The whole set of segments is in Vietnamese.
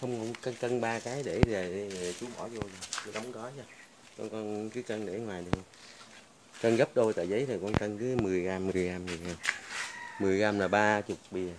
không cân cân ba cái để về chú bỏ vô chú đóng gói nha. Con con cứ cân để ngoài được cân gấp đôi tờ giấy này con cân cứ 10 gram 10 gram 10 gram 10 gram là 30 bìa.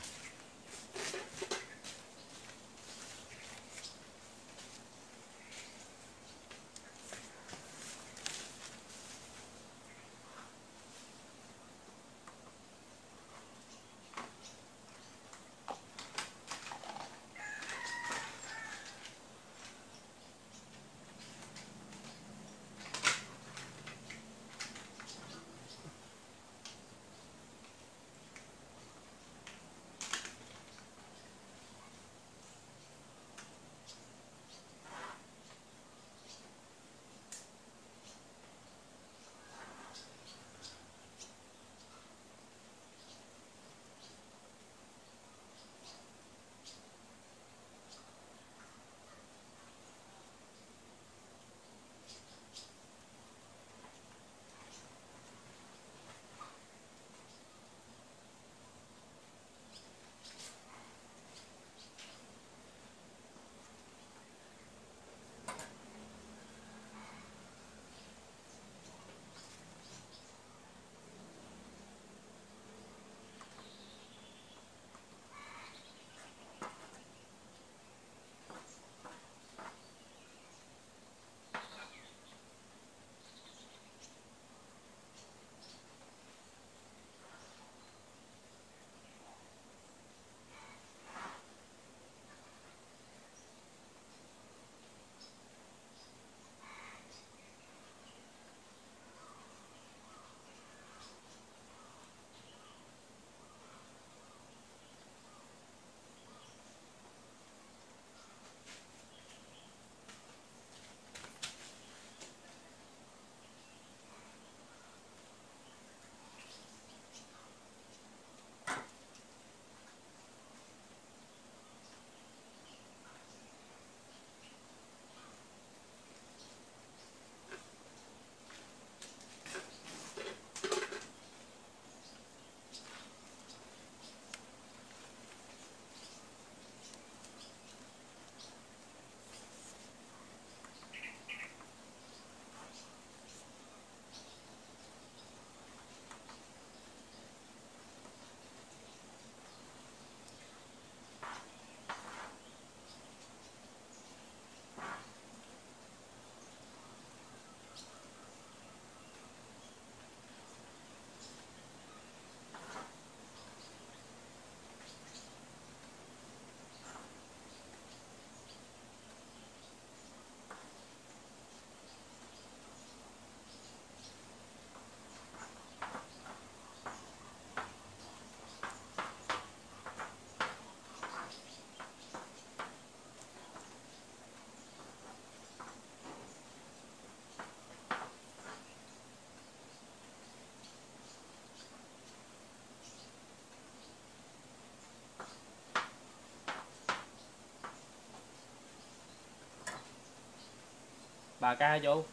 3 k hả chú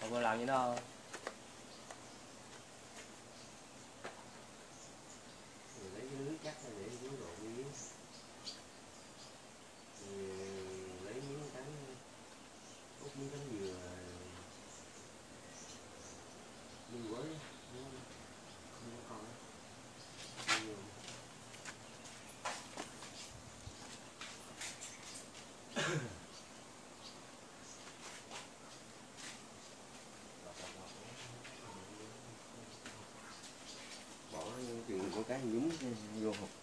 mọi người làm gì đó. không cái nhúng vô hộp.